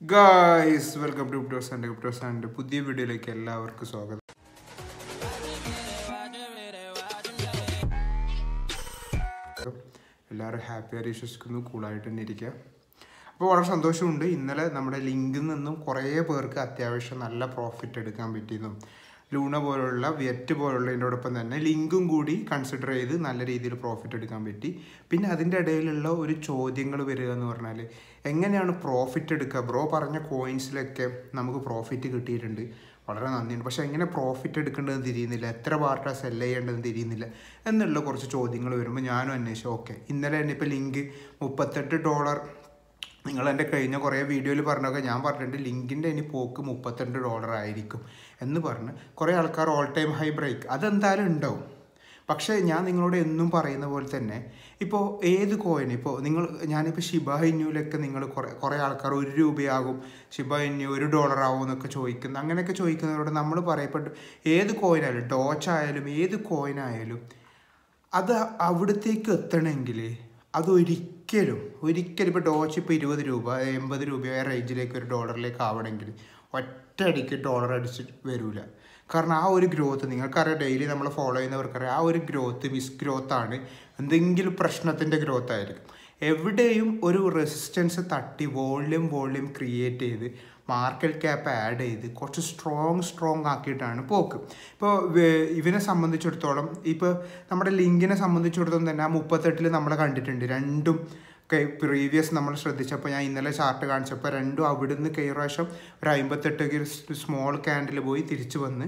Guys welcome to cryptos and cryptos and പുതിയ വീഡിയോയിലേക്ക് എല്ലാവർക്കും സ്വാഗതം. എല്ലാവരും ഹാപ്പിയായി വിശ്വസിക്കുന്നു കൂളായിട്ട് തന്നെ ഇരിക്കുക. അപ്പോൾ വളരെ സന്തോഷമുണ്ട്. ഇന്നലെ നമ്മുടെ ലിങ്കിൽ നിന്നും കുറേ പേർക്ക് അത്യാവശ്യം നല്ല പ്രോഫിറ്റ് എടുക്കാൻ പറ്റിയെന്നും. ലൂണ പോലുള്ള വിയറ്റ് പോലുള്ളതിനോടൊപ്പം തന്നെ ലിങ്കും കൂടി കൺസിഡർ ചെയ്ത് നല്ല രീതിയിൽ പ്രോഫിറ്റ് എടുക്കാൻ പറ്റി. പിന്നെ അതിന്റെ ഇടയിലുള്ള ഒരു ചോദ്യങ്ങൾ വരിക എന്ന് പറഞ്ഞാൽ എങ്ങനെയാണ് പ്രോഫിറ്റ് എടുക്കുക? ബ്രോ പറഞ്ഞ കോയിൻസിലൊക്കെ നമുക്ക് പ്രോഫിറ്റ് കിട്ടിയിട്ടുണ്ട്. വളരെ നന്ദിയുണ്ട്. പക്ഷേ എങ്ങനെ പ്രോഫിറ്റ് എടുക്കേണ്ടതെന്ന് തിരിയുന്നില്ല. എത്ര പാർട്ടാണ് സെല്ല് ചെയ്യേണ്ടതെന്ന് തിരിയുന്നില്ല. എന്നുള്ള കുറച്ച് ചോദ്യങ്ങൾ വരുമ്പോൾ ഞാനും അന്വേഷിച്ചു. ഓക്കെ ഇന്നലെ തന്നെ ഇപ്പോൾ ലിങ്ക് മുപ്പത്തെട്ട് ഡോളർ നിങ്ങൾ എന്റെ കഴിഞ്ഞ കുറേ വീഡിയോയിൽ പറഞ്ഞൊക്കെ ഞാൻ പറഞ്ഞിട്ടുണ്ട്. ലിങ്കിന്റെ ഇനി പോക്ക് മുപ്പത്തിരണ്ട് ഡോളർ ആയിരിക്കും എന്ന് പറഞ്ഞ് കുറേ ആൾക്കാർ ഓൾ ടൈം ഹൈ ബ്രേക്ക് അതെന്തായാലും ഉണ്ടാവും. പക്ഷേ ഞാൻ നിങ്ങളോട് എന്നും പറയുന്ന പോലെ തന്നെ ഇപ്പോൾ ഏത് കോയിൻ ഇപ്പോൾ നിങ്ങൾ ഞാനിപ്പോൾ ഷിബ ഇന്യൂലൊക്കെ നിങ്ങൾ കുറേ കുറേ ആൾക്കാർ ഒരു രൂപയാകും. ഷിബ ഇന്യൂ ഒരു ആവും എന്നൊക്കെ ചോദിക്കുന്നു അങ്ങനെയൊക്കെ ചോദിക്കുന്നവരോട് നമ്മൾ പറയപ്പെട്ടു ഏത് കോയിനായാലും ഡോച്ച് ആയാലും ഏത് കോയിനായാലും അത് അവിടത്തേക്ക് എത്തണമെങ്കിൽ അതൊരിക്കലും ഒരിക്കലും ഒരിക്കലും ഇപ്പോൾ ഡോച്ച് ഇപ്പോൾ ഇരുപത് രൂപ എൺപത് രൂപയോ റേഞ്ചിലേക്ക് ഒരു ഡോളറിലേക്ക് ആവണമെങ്കിൽ ഒറ്റയടിക്ക് ഡോളർ അടിച്ച് വരില്ല കാരണം ആ ഒരു ഗ്രോത്ത് നിങ്ങൾക്കറിയാം ഡെയിലി നമ്മൾ ഫോളോ ചെയ്യുന്നവർക്കറിയാം ആ ഒരു ഗ്രോത്ത് മിസ് ഗ്രോത്ത് ആണ് എന്തെങ്കിലും പ്രശ്നത്തിന്റെ ഗ്രോത്ത് ആയിരിക്കും. എവിടെയും ഒരു റെസിസ്റ്റൻസ് തട്ടി വോളിയം വോളിയം ക്രിയേറ്റ് ചെയ്ത് മാർക്കറ്റ് ക്യാപ്പ് ആഡ് ചെയ്ത് കുറച്ച് സ്ട്രോങ് സ്ട്രോങ് ആക്കിയിട്ടാണ് പോക്ക്. ഇപ്പോൾ ഇവനെ സംബന്ധിച്ചിടത്തോളം ഇപ്പോൾ നമ്മുടെ ലിങ്കിനെ സംബന്ധിച്ചിടത്തോളം തന്നെ ആ മുപ്പത്തെട്ടിൽ നമ്മൾ കണ്ടിട്ടുണ്ട്. രണ്ടും പ്രീവിയസ് നമ്മൾ ശ്രദ്ധിച്ചപ്പോൾ ഞാൻ ഇന്നലെ ചാർട്ട് കാണിച്ചപ്പോൾ രണ്ടും അവിടുന്ന് കൈ പ്രാവശ്യം ഒരു അമ്പത്തെട്ടൊക്കെ സ്മോൾ ക്യാൻഡിൽ പോയി തിരിച്ചു വന്ന്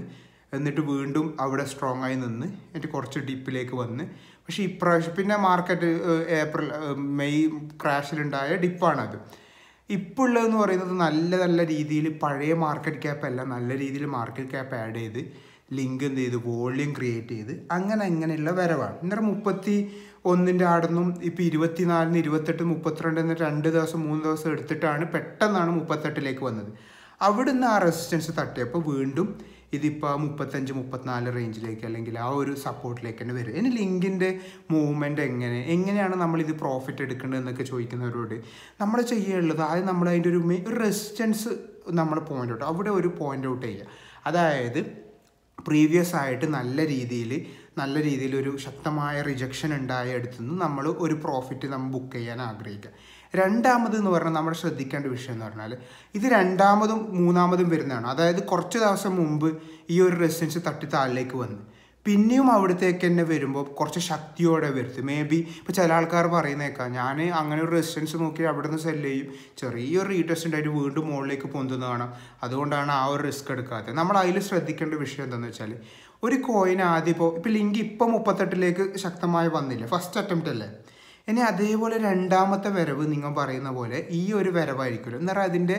എന്നിട്ട് വീണ്ടും അവിടെ സ്ട്രോങ് ആയി നിന്ന് എന്നിട്ട് കുറച്ച് ഡിപ്പിലേക്ക് വന്ന്. പക്ഷേ ഇപ്രാവശ്യം പിന്നെ മാർക്കറ്റ് ഏപ്രിൽ മെയ് ക്രാഷിലുണ്ടായ ഡിപ്പാണത് ഇപ്പോൾ ഉള്ളതെന്ന് പറയുന്നത് നല്ല നല്ല രീതിയിൽ പഴയ മാർക്കറ്റ് ക്യാപ്പ് അല്ല നല്ല രീതിയിൽ മാർക്കറ്റ് ക്യാപ്പ് ആഡ് ചെയ്ത് ലിങ്ക് എന്ത് ചെയ്ത് വോള്യൂം ക്രിയേറ്റ് ചെയ്ത് അങ്ങനെ അങ്ങനെയുള്ള വരവാണ്. ഇന്നലെ മുപ്പത്തി ഒന്നിന്റെ ആടുന്നും ഇപ്പോൾ ഇരുപത്തിനാലിന് ഇരുപത്തെട്ട് മുപ്പത്തിരണ്ട് എന്ന രണ്ട് ദിവസം മൂന്ന് ദിവസം എടുത്തിട്ടാണ് പെട്ടെന്നാണ് മുപ്പത്തെട്ടിലേക്ക് വന്നത്. അവിടുന്ന് ആ റെസിസ്റ്റൻസ് തട്ടിയപ്പോൾ വീണ്ടും ഇതിപ്പോൾ മുപ്പത്തഞ്ച് മുപ്പത്തിനാല് റേഞ്ചിലേക്ക് അല്ലെങ്കിൽ ആ ഒരു സപ്പോർട്ടിലേക്ക് തന്നെ വരും. ഇനി ലിങ്കിന്റെ മൂവ്മെന്റ് എങ്ങനെ എങ്ങനെയാണ് നമ്മളിത് പ്രോഫിറ്റ് എടുക്കേണ്ടത് എന്നൊക്കെ ചോദിക്കുന്നവരോട് നമ്മൾ ചെയ്യാനുള്ളത് ആദ്യം നമ്മൾ അതിന്റെ ഒരു റെസിസ്റ്റൻസ് നമ്മൾ പോയിന്റ് ഔട്ട് അവിടെ ഒരു പോയിന്റ് ഔട്ട് ചെയ്യുക. അതായത് പ്രീവിയസ് ആയിട്ട് നല്ല രീതിയിൽ നല്ല രീതിയിൽ ഒരു ശക്തമായ റിജക്ഷൻ ഉണ്ടായ അടുത്തുനിന്ന് നമ്മൾ ഒരു പ്രോഫിറ്റ് നമ്മൾ ബുക്ക് ചെയ്യാൻ ആഗ്രഹിക്കുക. രണ്ടാമത് എന്ന് പറഞ്ഞാൽ നമ്മൾ ശ്രദ്ധിക്കേണ്ട വിഷയം എന്ന് പറഞ്ഞാൽ ഇത് രണ്ടാമതും മൂന്നാമതും വരുന്നതാണ്. അതായത് കുറച്ച് ദിവസം മുമ്പ് ഈ ഒരു റെസിഡൻസ് തട്ടി താഴിലേക്ക് വന്ന്. പിന്നെയും അവിടത്തേക്ക് തന്നെ വരുമ്പോൾ കുറച്ച് ശക്തിയോടെ വരുത്ത്. മേ ബി ഇപ്പോൾ ചില ആൾക്കാർ പറയുന്നേക്കാം ഞാൻ അങ്ങനെ ഒരു റെസിഡൻസ് നോക്കി അവിടെ നിന്ന് സെല്ല് ചെയ്യും. ചെറിയൊരു റീടെസ്റ്റ് ഉണ്ടായിട്ട് വീണ്ടും മുകളിലേക്ക് പൊന്തുന്ന കാണാം. അതുകൊണ്ടാണ് ആ ഒരു റിസ്ക് എടുക്കാത്തത്. നമ്മൾ അതിൽ ശ്രദ്ധിക്കേണ്ട വിഷയം എന്താണെന്ന് വെച്ചാൽ ഒരു കോയിൻ ആദ്യം ഇപ്പോൾ ഇപ്പോൾ ലിങ്ക് ഇപ്പോൾ മുപ്പത്തെട്ടിലേക്ക് ശക്തമായി വന്നില്ല. ഫസ്റ്റ് അറ്റംപ്റ്റ് അല്ലേ? ഇനി അതേപോലെ രണ്ടാമത്തെ വരവ് നിങ്ങൾ പറയുന്ന പോലെ ഈ ഒരു വരവായിരിക്കുമല്ലോ. എന്നാൽ അതിന്റെ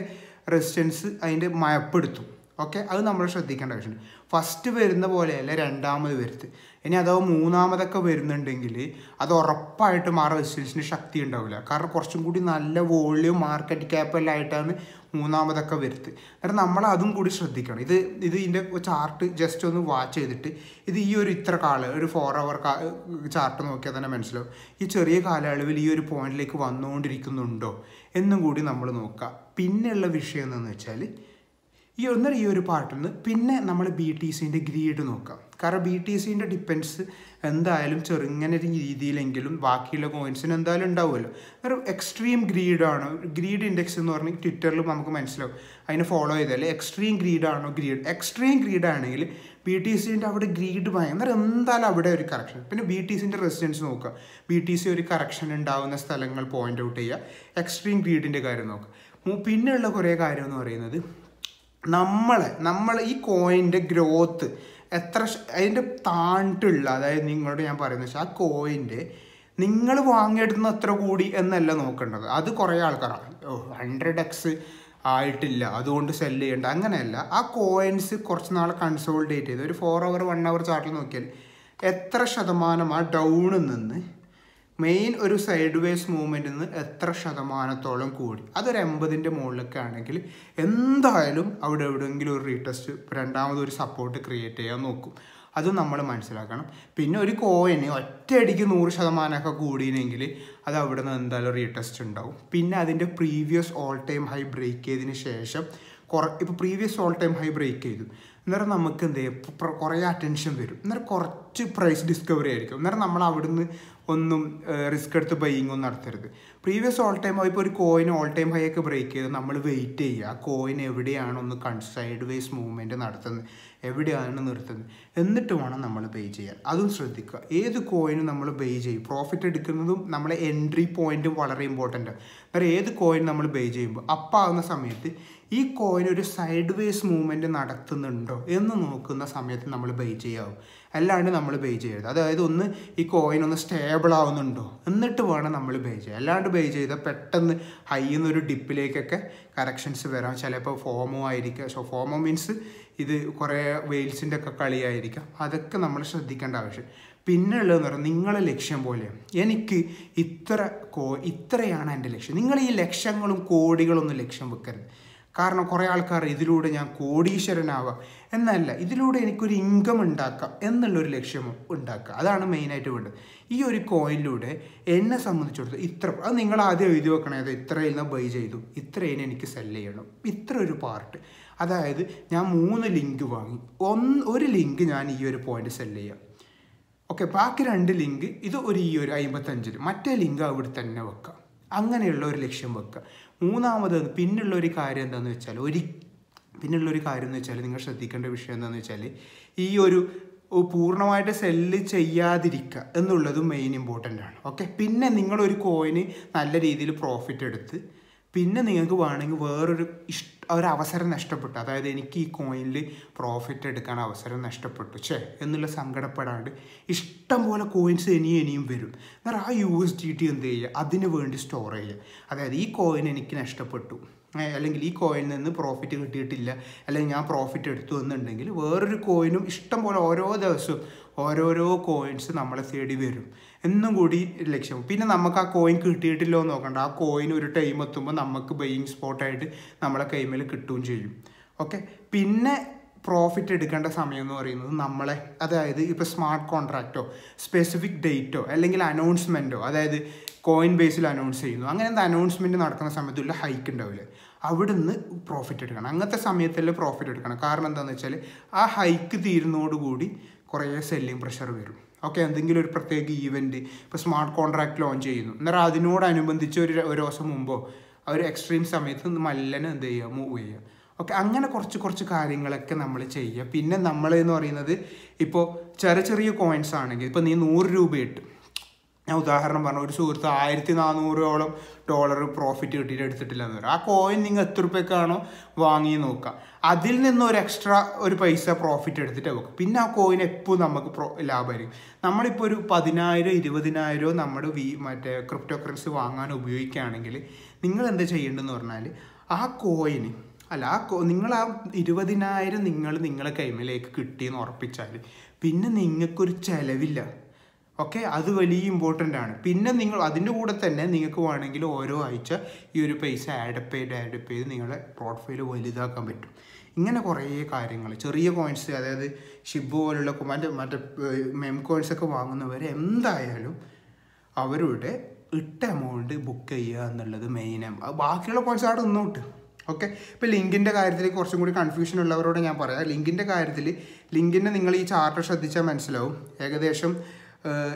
റെസിസ്റ്റൻസ് അതിന്റെ മയപ്പെടുത്തും. ഓക്കെ? അത് നമ്മൾ ശ്രദ്ധിക്കേണ്ട ആവശ്യമുണ്ട് ഫസ്റ്റ് വരുന്ന പോലെയല്ല രണ്ടാമത് വരുത്ത്. ഇനി അതോ മൂന്നാമതൊക്കെ വരുന്നുണ്ടെങ്കിൽ അത് ഉറപ്പായിട്ടും ആ റെസിസ്റ്റൻസിന് ശക്തി ഉണ്ടാവില്ല. കാരണം കുറച്ചും കൂടി നല്ല വോളിയം മാർക്കറ്റ് ക്യാപ്പ് എല്ലാം ആയിട്ടാണ് മൂന്നാമതൊക്കെ വരുത്ത്. കാരണം നമ്മൾ അതും കൂടി ശ്രദ്ധിക്കണം. ഇത് ഇത് ഇതിന്റെ ചാർട്ട് ജസ്റ്റ് ഒന്ന് വാച്ച് ചെയ്തിട്ട് ഇത് ഈ ഒരു ഇത്ര കാല ഒരു ഫോർ അവർ ചാർട്ട് നോക്കിയാൽ തന്നെ മനസ്സിലാവും. ഈ ചെറിയ കാലയളവിൽ ഈ ഒരു പോയിന്റിലേക്ക് വന്നുകൊണ്ടിരിക്കുന്നുണ്ടോ എന്നും കൂടി നമ്മൾ നോക്കുക പിന്നെയുള്ള വിഷയം എന്താണെന്ന് വെച്ചാൽ ഈ ഒന്നര ഈ ഒരു പാർട്ടിൽ നിന്ന് പിന്നെ നമ്മൾ ബി ടി സിന്റെ ഗ്രീഡ് നോക്കാം. കാരണം ബി ടി സിന്റെ ഡിപ്പെൻസ് എന്തായാലും ചെറുങ്ങനെ രീതിയിലെങ്കിലും ബാക്കിയുള്ള കോയിൻസിന് എന്തായാലും ഉണ്ടാവുമല്ലോ. ഒരു എക്സ്ട്രീം ഗ്രീഡാണോ ഗ്രീഡ് ഇൻഡെക്സ് എന്ന് പറഞ്ഞാൽ ട്വിറ്ററിലും നമുക്ക് മനസ്സിലാവും. അതിനെ ഫോളോ ചെയ്താൽ എക്സ്ട്രീം ഗ്രീഡാണോ ഗ്രീഡ് എക്സ്ട്രീം ഗ്രീഡാണെങ്കിൽ ബി ടി സിന്റെ അവിടെ ഗ്രീഡ് ഭയങ്കര എന്തായാലും അവിടെ ഒരു കറക്ഷൻ പിന്നെ ബി ടി സിന്റെ റെസിഡൻസ് നോക്കുക. ബി ടി സി ഒരു കറക്ഷൻ ഉണ്ടാകുന്ന സ്ഥലങ്ങൾ പോയിന്റ് ഔട്ട് ചെയ്യുക. എക്സ്ട്രീം ഗ്രീഡിന്റെ കാര്യം നോക്കുക. പിന്നെയുള്ള കുറേ കാര്യം എന്ന് പറയുന്നത് നമ്മളെ നമ്മൾ ഈ കോയിന്റെ ഗ്രോത്ത് എത്ര അതിന്റെ താണ്ടുള്ള അതായത് നിങ്ങളോട് ഞാൻ പറയുന്നത് വെച്ചാൽ ആ കോയിന്റെ നിങ്ങൾ വാങ്ങിയെടുക്കുന്ന അത്ര കൂടി എന്നല്ല നോക്കേണ്ടത്. അത് കുറേ ആൾക്കാരാണ്. ഹൺഡ്രഡ് എക്സ് ആയിട്ടില്ല. അതുകൊണ്ട് സെല്ല് ചെയ്യേണ്ട. അങ്ങനെയല്ല. ആ കോയിൻസ് കുറച്ച് നാൾ കൺസോൾഡേറ്റ് ചെയ്ത് ഒരു ഫോർ അവർ വൺ അവർ ചാർട്ടിൽ നോക്കിയാൽ എത്ര ശതമാനം ആ ഡൗണിൽ നിന്ന് മെയിൻ ഒരു സൈഡ് വേസ് മൂവ്മെന്റിൽ നിന്ന് എത്ര ശതമാനത്തോളം കൂടി. അതൊരു എൺപതിന്റെ മുകളിലൊക്കെ ആണെങ്കിൽ എന്തായാലും അവിടെ എവിടെയെങ്കിലും ഒരു റീടെസ്റ്റ് രണ്ടാമതൊരു സപ്പോർട്ട് ക്രിയേറ്റ് ചെയ്യാൻ നോക്കും. അതും നമ്മൾ മനസ്സിലാക്കണം. പിന്നെ ഒരു കോയിന് ഒറ്റയടിക്ക് നൂറ് ശതമാനമൊക്കെ കൂടിയെങ്കിൽ അത് അവിടെ നിന്ന് എന്തായാലും റീടെസ്റ്റ് ഉണ്ടാവും. പിന്നെ അതിന്റെ previous all time high break ചെയ്തതിന് ശേഷം കുറ ഇപ്പോൾ previous all time high break ചെയ്തു. അന്നേരം നമുക്ക് എന്ത് ചെയ്യും? കുറേ അറ്റൻഷൻ വരും. അന്നേരം കുറച്ച് പ്രൈസ് ഡിസ്കവറി ആയിരിക്കും. അന്നേരം നമ്മൾ അവിടുന്ന് ഒന്നും റിസ്ക് എടുത്ത് ബൈയിങ് ഒന്നും നടത്തരുത്. പ്രീവിയസ് ഓൾ ടൈം ഇപ്പോൾ ഒരു കോയിൻ ഓൾ ടൈം ഹൈ ഒക്കെ ബ്രേക്ക് ചെയ്ത് നമ്മൾ വെയിറ്റ് ചെയ്യുക. ആ കോയിൻ എവിടെയാണ് ഒന്ന് കൺ സൈഡ് വേസ് മൂവ്മെന്റ് നടത്തുന്നത്. എവിടെയാണ് നിർത്തുന്നത്? എന്നിട്ട് വേണം നമ്മൾ പേ ചെയ്യാൻ. അതും ശ്രദ്ധിക്കുക. ഏത് കോയിനും നമ്മൾ പേ ചെയ്യും? പ്രോഫിറ്റ് എടുക്കുന്നതും നമ്മളെ എൻട്രി പോയിന്റും വളരെ ഇമ്പോർട്ടന്റ് ആണ്. വേറെ ഏത് കോയിൻ നമ്മൾ പേ ചെയ്യുമ്പോൾ അപ്പാകുന്ന സമയത്ത് ഈ കോയിൻ ഒരു സൈഡ് വേസ് മൂവ്മെന്റ് നടത്തുന്നുണ്ടോ എന്ന് നോക്കുന്ന സമയത്ത് നമ്മൾ ബൈ ചെയ്യാവും. അല്ലാണ്ട് നമ്മൾ ബൈ ചെയ്യരുത്. അതായത് ഒന്ന് ഈ കോയിൻ ഒന്ന് സ്റ്റേബിൾ ആവുന്നുണ്ടോ? എന്നിട്ട് വേണം നമ്മൾ ബൈ ചെയ്യാൻ. അല്ലാണ്ട് ബൈ ചെയ്താൽ പെട്ടെന്ന് ഹൈ എന്നൊരു ഡിപ്പിലേക്കൊക്കെ കറക്ഷൻസ് വരാം. ചിലപ്പോൾ ഫോമോ ആയിരിക്കാം. സോ ഫോമോ മീൻസ് ഇത് കുറേ വെയിൽസിന്റെ ഒക്കെ കളിയായിരിക്കാം. അതൊക്കെ നമ്മൾ ശ്രദ്ധിക്കേണ്ട ആവശ്യം. പിന്നെ ഉള്ളതെന്ന് പറഞ്ഞാൽ നിങ്ങളെ ലക്ഷ്യം പോലെയാണ് എനിക്ക് ഇത്ര കോ ഇത്രയാണ് എന്റെ ലക്ഷ്യം. നിങ്ങൾ ഈ ലക്ഷങ്ങളും കോടികളൊന്നും ലക്ഷ്യം വെക്കരുത്. കാരണം കുറേ ആൾക്കാർ ഇതിലൂടെ ഞാൻ കോടീശ്വരനാവാം. എന്നല്ല ഇതിലൂടെ എനിക്കൊരു ഇൻകം ഉണ്ടാക്കാം എന്നുള്ളൊരു ലക്ഷ്യം ഉണ്ടാക്കുക. അതാണ് മെയിനായിട്ട് വേണ്ടത്. ഈ ഒരു കോയിനിലൂടെ എന്നെ സംബന്ധിച്ചിടത്തോളം ഇത്ര അത് നിങ്ങൾ ആദ്യം എഴുതി വെക്കണേ അത് ഇത്രയിൽ നിന്ന് ബൈ ചെയ്തു. ഇത്രയും എനിക്ക് സെല്ല് ചെയ്യണം. ഇത്ര ഒരു പാർട്ട് അതായത് ഞാൻ മൂന്ന് ലിങ്ക് വാങ്ങി. ഒന്ന് ഒരു ലിങ്ക് ഞാൻ ഈ ഒരു പോയിന്റ് സെൽ ചെയ്യാം. ഓക്കെ ബാക്കി രണ്ട് ലിങ്ക് ഇത് ഒരു ഈ ഒരു അമ്പത്തഞ്ചിൽ മറ്റേ ലിങ്ക് അവിടെ തന്നെ വെക്കാം. അങ്ങനെയുള്ള ഒരു ലക്ഷ്യം വെക്കുക മൂന്നാമത് പിന്നുള്ള ഒരു കാര്യം എന്താണെന്ന് വെച്ചാൽ ഒരു പിന്നുള്ള ഒരു കാര്യം എന്ന് വെച്ചാൽ നിങ്ങൾ ശ്രദ്ധിക്കേണ്ട വിഷയം എന്താണെന്ന് വെച്ചാൽ ഈ ഒരു പൂർണമായിട്ട് സെല്ല് ചെയ്യാതിരിക്കുക എന്നുള്ളതും മെയിൻ ഇമ്പോർട്ടന്റ് ആണ്. ഓക്കെ പിന്നെ നിങ്ങളൊരു കോയിന് നല്ല രീതിയിൽ പ്രോഫിറ്റ് എടുത്ത് പിന്നെ നിങ്ങൾക്ക് വേണമെങ്കിൽ വേറൊരു ഇഷ്ട ഒരു അവസരം നഷ്ടപ്പെട്ടു. അതായത് എനിക്ക് ഈ കോയിനിൽ പ്രോഫിറ്റ് എടുക്കാൻ അവസരം നഷ്ടപ്പെട്ടു. ഛേ എന്നുള്ള സങ്കടപ്പെടാണ്ട് ഇഷ്ടം പോലെ കോയിൻസ് ഇനിയും ഇനിയും വരും. എന്നാൽ ആ യു എസ് ഡി ടി എന്ത് ചെയ്യുക? അതിന് വേണ്ടി സ്റ്റോർ ചെയ്യുക. അതായത് ഈ കോയിൻ എനിക്ക് നഷ്ടപ്പെട്ടു. അല്ലെങ്കിൽ ഈ കോയിനിൽ നിന്ന് പ്രോഫിറ്റ് കിട്ടിയിട്ടില്ല. അല്ലെങ്കിൽ ഞാൻ പ്രോഫിറ്റ് എടുത്തു എന്നുണ്ടെങ്കിൽ വേറൊരു കോയിനും ഇഷ്ടം പോലെ ഓരോ ദിവസവും ഓരോരോ കോയിൻസ് നമ്മളെ തേടി വരും. എന്നും കൂടി ലക്ഷ്യം. പിന്നെ നമുക്ക് ആ കോയിൻ കിട്ടിയിട്ടില്ലോ എന്ന് നോക്കണ്ട. ആ കോയിൻ ഒരു ടൈം എത്തുമ്പോൾ നമുക്ക് ബെയിങ് സ്പോട്ടായിട്ട് നമ്മളെ കൈമേൽ കിട്ടുകയും ചെയ്യും. ഓക്കെ പിന്നെ പ്രോഫിറ്റ് എടുക്കേണ്ട സമയം എന്ന് പറയുന്നത് നമ്മളെ അതായത് ഇപ്പോൾ സ്മാർട്ട് കോൺട്രാക്റ്റോ സ്പെസിഫിക് ഡേറ്റോ അല്ലെങ്കിൽ അനൗൺസ്മെന്റോ അതായത് കോയിൻ ബേസിൽ അനൗൺസ് ചെയ്യുന്നു. അങ്ങനെ എന്താ അനൗൺസ്മെന്റ് നടക്കുന്ന സമയത്തുള്ള ഹൈക്ക് ഉണ്ടാവില്ലേ? അവിടുന്ന് പ്രോഫിറ്റ് എടുക്കണം. അങ്ങനത്തെ സമയത്തല്ലേ പ്രോഫിറ്റ് എടുക്കണം. കാരണം എന്താണെന്ന് വെച്ചാൽ ആ ഹൈക്ക് തീരുന്നതോടുകൂടി കുറേ സെല്ലിംഗ് പ്രഷർ വരും. ഓക്കെ എന്തെങ്കിലും ഒരു പ്രത്യേക ഈവന്റ് ഇപ്പോൾ സ്മാർട്ട് കോൺട്രാക്റ്റ് ലോഞ്ച് ചെയ്യുന്നു. എന്നാൽ അതിനോടനുബന്ധിച്ച് ഒരു ഒരു ദിവസം മുമ്പോ ഒരു എക്സ്ട്രീം സമയത്ത് മല്ലനെ എന്ത് ചെയ്യുക മൂവ് ചെയ്യുക. ഓക്കെ അങ്ങനെ കുറച്ച് കുറച്ച് കാര്യങ്ങളൊക്കെ നമ്മൾ ചെയ്യുക. പിന്നെ നമ്മൾ എന്ന് പറയുന്നത് ഇപ്പോൾ ചെറിയ ചെറിയ കോയിൻസ് ആണെങ്കിൽ ഇപ്പോൾ നീ നൂറ് രൂപ ഇട്ട് ഞാൻ ഉദാഹരണം പറഞ്ഞു ഒരു സുഹൃത്ത് ആയിരത്തി നാനൂറോളം ഡോളർ പ്രോഫിറ്റ് കിട്ടിയിട്ട് എടുത്തിട്ടില്ല എന്ന് ആ കോയിൻ നിങ്ങൾ എത്ര റുപ്യക്കാണോ വാങ്ങി നോക്കുക അതിൽ നിന്ന് ഒരു എക്സ്ട്രാ ഒരു പൈസ പ്രോഫിറ്റ് എടുത്തിട്ട് വെക്കും. പിന്നെ ആ കോയിൻ എപ്പോഴും നമുക്ക് പ്രോ ലാഭമായിരിക്കും? നമ്മളിപ്പോൾ ഒരു പതിനായിരം ഇരുപതിനായിരമോ നമ്മൾ വി മറ്റേ ക്രിപ്റ്റോ കറൻസി വാങ്ങാൻ ഉപയോഗിക്കുകയാണെങ്കിൽ നിങ്ങൾ എന്താ ചെയ്യേണ്ടതെന്ന് പറഞ്ഞാൽ ആ കോയിന് അല്ല ആ നിങ്ങൾ ആ ഇരുപതിനായിരം നിങ്ങൾ നിങ്ങളെ കൈമയിലേക്ക് കിട്ടിയെന്ന് ഉറപ്പിച്ചാൽ പിന്നെ നിങ്ങൾക്കൊരു ചിലവില്ല. ഓക്കെ? അത് വലിയ ഇമ്പോർട്ടന്റ് ആണ്. പിന്നെ നിങ്ങൾ അതിന്റെ കൂടെ തന്നെ നിങ്ങൾക്ക് വേണമെങ്കിൽ ഓരോ ആഴ്ച ഈ ഒരു പൈസ ആഡപ്പ് ചെയ്ത് ആഡപ്പ് ചെയ്ത് നിങ്ങളെ പോർട്ട്ഫോളിയോ വലുതാക്കാൻ പറ്റും. ഇങ്ങനെ കുറേ കാര്യങ്ങൾ. ചെറിയ കോയിൻസ് അതായത് ഷിബ് പോലുള്ള മറ്റേ മറ്റേ മെം കോയിൻസ് ഒക്കെ വാങ്ങുന്നവർ എന്തായാലും അവരുടെ ഇട്ട എമൗണ്ട് ബുക്ക് ചെയ്യുക എന്നുള്ളത് മെയിൻ ബാക്കിയുള്ള കോയിൻസ് അവിടെ നിന്നോട്ട് ഓക്കെ? ഇപ്പോൾ ലിങ്കിന്റെ കാര്യത്തിൽ കുറച്ചും കൂടി കൺഫ്യൂഷൻ ഉള്ളവരോട് ഞാൻ പറയാം. ലിങ്കിന്റെ കാര്യത്തിൽ ലിങ്കിന്റെ നിങ്ങൾ ഈ ചാർട്ട് ശ്രദ്ധിച്ചാൽ മനസ്സിലാവും. ഏകദേശം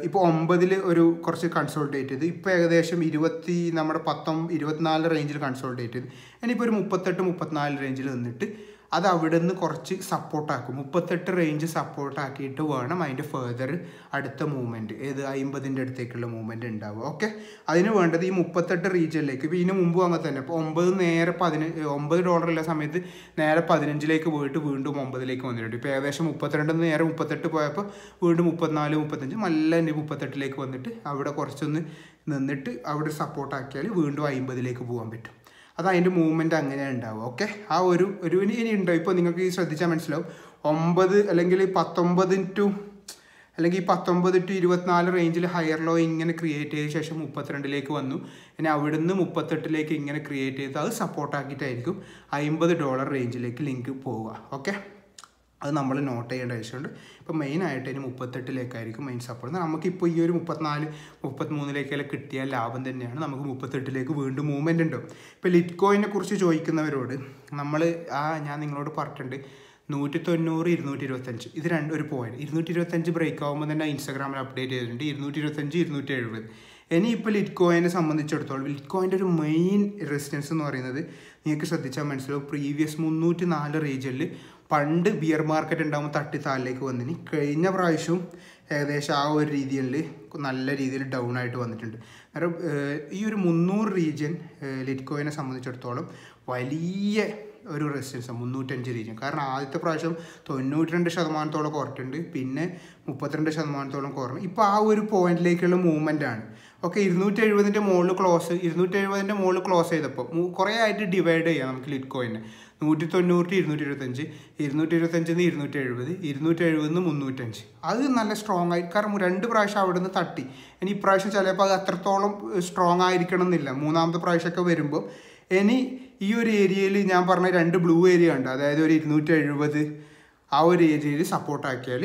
ഇപ്പോൾ ഒമ്പതിൽ ഒരു കുറച്ച് കൺസോൾട്ടേറ്റ് ചെയ്ത്. ഇപ്പോൾ ഏകദേശം ഇരുപത്തി നമ്മുടെ പത്തൊമ്പ ഇരുപത്തിനാല് റേഞ്ചിൽ കൺസോൾട്ടേറ്റ് ചെയ്ത്. ഇനിയിപ്പോൾ ഒരു മുപ്പത്തെട്ട് മുപ്പത്തിനാല് റേഞ്ചിൽ നിന്നിട്ട് അത് അവിടെ നിന്ന് കുറച്ച് സപ്പോർട്ടാക്കും മുപ്പത്തെട്ട് റേഞ്ച് സപ്പോർട്ടാക്കിയിട്ട് വേണം അതിന്റെ ഫെർദർ അടുത്ത മൂവ്മെന്റ് ഏത് അമ്പതിന്റെ അടുത്തേക്കുള്ള മൂവ്മെന്റ് ഉണ്ടാവുക. ഓക്കെ അതിന് വേണ്ടത് ഈ മുപ്പത്തെട്ട് റീജിയനിലേക്ക് ഇപ്പോൾ ഇതിന് മുമ്പ് അങ്ങനെ തന്നെ. ഇപ്പോൾ ഒമ്പത് നേരെ പതിനഞ്ച് ഒമ്പത് ഡോളർ ഉള്ള സമയത്ത് നേരെ പതിനഞ്ചിലേക്ക് പോയിട്ട് വീണ്ടും ഒമ്പതിലേക്ക് വന്നിട്ടുണ്ട്. ഇപ്പോൾ ഏകദേശം മുപ്പത്തിരണ്ടിൽ നേരെ മുപ്പത്തെട്ട് പോയപ്പോൾ വീണ്ടും മുപ്പത്തിനാല് മുപ്പത്തഞ്ച് നല്ല എന്റെ മുപ്പത്തെട്ടിലേക്ക് വന്നിട്ട് അവിടെ കുറച്ചൊന്ന് നിന്നിട്ട് അവിടെ സപ്പോർട്ടാക്കിയാൽ വീണ്ടും അമ്പതിലേക്ക് പോകാൻ പറ്റും. അത് അതിന്റെ മൂവ്മെന്റ് അങ്ങനെ ഉണ്ടാവും ഓക്കെ ആ ഒരു ഒരു ഇനി ഉണ്ടാവും ഉണ്ടോ? ഇപ്പോൾ നിങ്ങൾക്ക് ഈ ശ്രദ്ധിച്ചാൽ മനസ്സിലാവും. ഒമ്പത് അല്ലെങ്കിൽ പത്തൊമ്പത് ടു അല്ലെങ്കിൽ ഈ പത്തൊമ്പത് ടു ഇരുപത്തിനാല് റേഞ്ചിൽ ഹയർ ലോ ഇങ്ങനെ ക്രിയേറ്റ് ചെയ്ത ശേഷം മുപ്പത്തിരണ്ടിലേക്ക് വന്നു. ഇനി അവിടുന്ന് മുപ്പത്തെട്ടിലേക്ക് ഇങ്ങനെ ക്രിയേറ്റ് ചെയ്ത് അത് സപ്പോർട്ടാക്കിയിട്ടായിരിക്കും അമ്പത് ഡോളർ റേഞ്ചിലേക്ക് ലിങ്ക് പോവുക. ഓക്കെ അത് നമ്മൾ നോട്ട് ചെയ്യേണ്ട ആവശ്യമുണ്ട്. ഇപ്പോൾ മെയിനായിട്ട് ഇനി മുപ്പത്തെട്ടിലേക്കായിരിക്കും മെയിൻ സപ്പോർട്ട് നമുക്കിപ്പോൾ ഈ ഒരു മുപ്പത്തിനാല് മുപ്പത്തിമൂന്നിലേക്കെല്ലാം കിട്ടിയ ലാഭം തന്നെയാണ്. നമുക്ക് മുപ്പത്തെട്ടിലേക്ക് വീണ്ടും മൂവ്മെന്റ് ഉണ്ടാവും ഇപ്പോൾ ലിറ്റ്കോയിനെ കുറിച്ച് ചോദിക്കുന്നവരോട് നമ്മൾ ആ ഞാൻ നിങ്ങളോട് പറഞ്ഞിട്ടുണ്ട് നൂറ്റി തൊണ്ണൂറ് ഇരുന്നൂറ്റി ഇരുപത്തഞ്ച് ഇത് രണ്ട് ഒരു പോയിന്റ് ഇരുന്നൂറ്റി ഇരുപത്തഞ്ച് ബ്രേക്ക് ആകുമ്പോൾ തന്നെ ഇൻസ്റ്റാഗ്രാമിൽ അപ്ഡേറ്റ് ചെയ്തിട്ടുണ്ട്. ഇരുന്നൂറ്റി ഇരുപത്തഞ്ച് ഇരുന്നൂറ്റി എഴുപത് ഇനി ഇപ്പോൾ ലിറ്റ്കോയിനെ സംബന്ധിച്ചിടത്തോളം ലിറ്റ്കോയിന്റെ ഒരു മെയിൻ റെസിസ്റ്റൻസ് എന്ന് പറയുന്നത് നിങ്ങൾക്ക് ശ്രദ്ധിച്ചാൽ മനസ്സിലാവും. പ്രീവിയസ് മുന്നൂറ്റി നാല് റീജിയനിൽ പണ്ട് ബിയർ മാർക്കറ്റ് ഉണ്ടാകുമ്പോൾ തട്ടി താലിലേക്ക് വന്നിന്. കഴിഞ്ഞ പ്രാവശ്യവും ഏകദേശം ആ ഒരു രീതിയിൽ നല്ല രീതിയിൽ ഡൗൺ ആയിട്ട് വന്നിട്ടുണ്ട്. കാരണം ഈ ഒരു മുന്നൂറ് റീജിയൻ ലിറ്റ്കോയിനെ സംബന്ധിച്ചിടത്തോളം വലിയ ഒരു റെസിസ്റ്റൻസ് മുന്നൂറ്റഞ്ച് റീജിയൻ കാരണം ആദ്യത്തെ പ്രാവശ്യം തൊണ്ണൂറ്റി രണ്ട് ശതമാനത്തോളം കുറഞ്ഞിട്ടുണ്ട് പിന്നെ മുപ്പത്തിരണ്ട് ശതമാനത്തോളം കുറഞ്ഞു. ഇപ്പോൾ ആ ഒരു പോയിന്റിലേക്കുള്ള മൂവ്മെന്റ് ആണ്. ഓക്കെ ഇരുന്നൂറ്റി എഴുപതിന്റെ മുകളിൽ ക്ലോസ് ഇരുന്നൂറ്റി എഴുപതിന്റെ മുകളിൽ ക്ലോസ് ചെയ്തപ്പോൾ കുറേ ആയിട്ട് ഡിവൈഡ് ചെയ്യാം നമുക്ക് ലിറ്റ് നൂറ്റി തൊണ്ണൂറ്റി ഇരുന്നൂറ്റി ഇരുപത്തഞ്ച് ഇരുന്നൂറ്റി ഇരുപത്തഞ്ചിൽ നിന്ന് ഇരുന്നൂറ്റി എഴുപത് ഇരുന്നൂറ്റി എഴുപതിൽ നിന്ന് മുന്നൂറ്റഞ്ച്. അത് നല്ല സ്ട്രോങ് ആയി. കാരണം രണ്ട് പ്രാവശ്യം അവിടെ നിന്ന് തട്ടി. ഇനി ഇപ്രാവശ്യം ചിലപ്പോൾ അത് അത്രത്തോളം സ്ട്രോങ് ആയിരിക്കണം എന്നില്ല മൂന്നാമത്തെ പ്രാവശ്യമൊക്കെ വരുമ്പോൾ ഇനി ഈ ഒരു ഏരിയയിൽ ഞാൻ പറഞ്ഞ രണ്ട് ബ്ലൂ ഏരിയ ഉണ്ട്. അതായത് ഒരു ഇരുന്നൂറ്റി എഴുപത് ആ ഒരു ഏരിയയിൽ സപ്പോർട്ടാക്കിയാൽ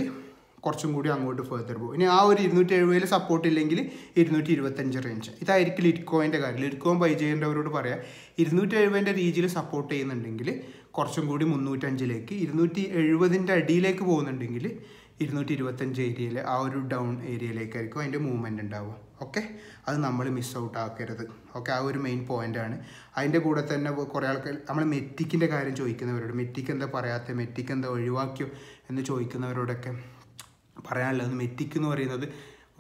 കുറച്ചും കൂടി അങ്ങോട്ട് ഫേർദർ പോകും. ഇനി ആ ഒരു ഇരുന്നൂറ്റി എഴുപതിൽ സപ്പോർട്ട് ഇല്ലെങ്കിൽ ഇരുന്നൂറ്റി ഇരുപത്തഞ്ച് റേഞ്ച് ഇതായിരിക്കും ലിറ്റ്കോയിന്റെ കാര്യം. ലിറ്റ്കോയിൻ ബൈ ചെയ്യേണ്ടവരോട് പറയാം. ഇരുന്നൂറ്റി എഴുപതിന്റെ രീതിയിൽ സപ്പോർട്ട് ചെയ്യുന്നുണ്ടെങ്കിൽ കുറച്ചും കൂടി മുന്നൂറ്റഞ്ചിലേക്ക് ഇരുന്നൂറ്റി എഴുപതിന്റെ അടിയിലേക്ക് പോകുന്നുണ്ടെങ്കിൽ ഇരുന്നൂറ്റി ഇരുപത്തഞ്ച് ഏരിയയിൽ ആ ഒരു ഡൗൺ ഏരിയയിലേക്കായിരിക്കും അതിന്റെ മൂവ്മെന്റ് ഉണ്ടാവുക. ഓക്കെ അത് നമ്മൾ മിസ് ഔട്ട് ആക്കരുത്. ഓക്കെ ആ ഒരു മെയിൻ പോയിന്റാണ് അതിന്റെ കൂടെ തന്നെ കുറേ ആൾക്കാർ നമ്മൾ മെറ്റിക്കിന്റെ കാര്യം ചോദിക്കുന്നവരോട് മെറ്റിക്ക് എന്താ പറയാത്ത മെറ്റിക്ക് എന്താ ഒഴിവാക്കിയോ എന്ന് ചോദിക്കുന്നവരോടൊക്കെ പറയാനുള്ളത് മെറ്റിക്ക് എന്ന് പറയുന്നത്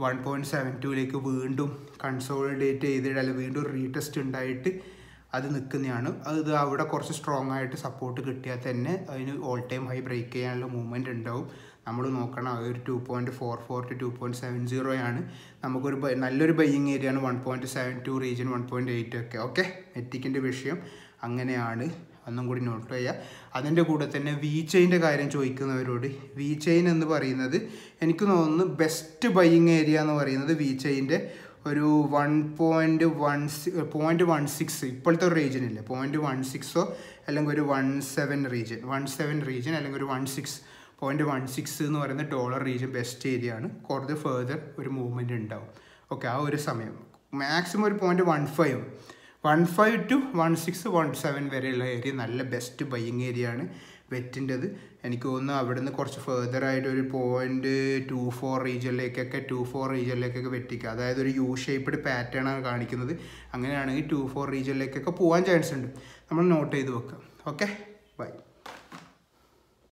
വൺ പോയിന്റ് സെവൻ ടുവിലേക്ക് വീണ്ടും കൺസോളിഡേറ്റ് ചെയ്തിട്ട് വീണ്ടും റീടെസ്റ്റ് ഉണ്ടായിട്ട് അത് നിൽക്കുന്നതാണ്. അത് അവിടെ കുറച്ച് സ്ട്രോങ് ആയിട്ട് സപ്പോർട്ട് കിട്ടിയാൽ തന്നെ അതിന് ഓൾ ടൈം ഹൈ ബ്രേക്ക് ചെയ്യാനുള്ള മൂവ്മെന്റ് ഉണ്ടാവും. നമ്മൾ നോക്കണം ഒരു two point four four two two point seven zero ആണ്. നമുക്കൊരു നല്ലൊരു ബയ്യിങ് ഏരിയ ആണ് one point seven two region one point eight ഒക്കെ. ഓക്കെ മെറ്റിക്കിന്റെ വിഷയം അങ്ങനെയാണ്. ഒന്നും കൂടി നോട്ട് ചെയ്യുക അതിന്റെ കൂടെ തന്നെ വി ചെയിന്റെ കാര്യം ചോദിക്കുന്നവരോട് വി ചെയിൻ എന്ന് പറയുന്നത് എനിക്ക് തോന്നുന്നു ബെസ്റ്റ് ബൈയിങ് ഏരിയ എന്ന് പറയുന്നത് വി ചെയിന്റെ ഒരു one point one point one six ഇപ്പോഴത്തെ ഒരു റീജിയൻ ഇല്ല? പോയിന്റ് വൺ സിക്സോ അല്ലെങ്കിൽ ഒരു one seven region one seven region അല്ലെങ്കിൽ ഒരു one six point one six എന്ന് പറയുന്ന ഡോളർ റീജിയൻ ബെസ്റ്റ് ഏരിയ ആണ്. കുറച്ച് ഫേർദർ ഒരു മൂവ്മെന്റ് ഉണ്ടാവും. ഓക്കെ ആ ഒരു സമയം. മാക്സിമം ഒരു point one five one five two one six one seven വരെയുള്ള ഏരിയ നല്ല ബെസ്റ്റ് ബയ്യിങ് ഏരിയ ആണ് വെറ്റിന്റെത്. എനിക്ക് തോന്നുന്നു അവിടുന്ന് കുറച്ച് ഫേർദർ ആയിട്ട് ഒരു പോയിന്റ് ടു ഫോർ റീജിയനിലേക്കൊക്കെ ടു ഫോർ റീജിയനിലേക്കൊക്കെ വെട്ടിക്കുക അതായത് ഒരു യു ഷേപ്പ്ഡ് പാറ്റേൺ ആണ് കാണിക്കുന്നത്. അങ്ങനെയാണെങ്കിൽ ടു ഫോർ റീജിയനിലേക്കൊക്കെ പോകാൻ ചാൻസ് ഉണ്ട്. നമ്മൾ നോട്ട് ചെയ്ത് വെക്കാം. ഓക്കെ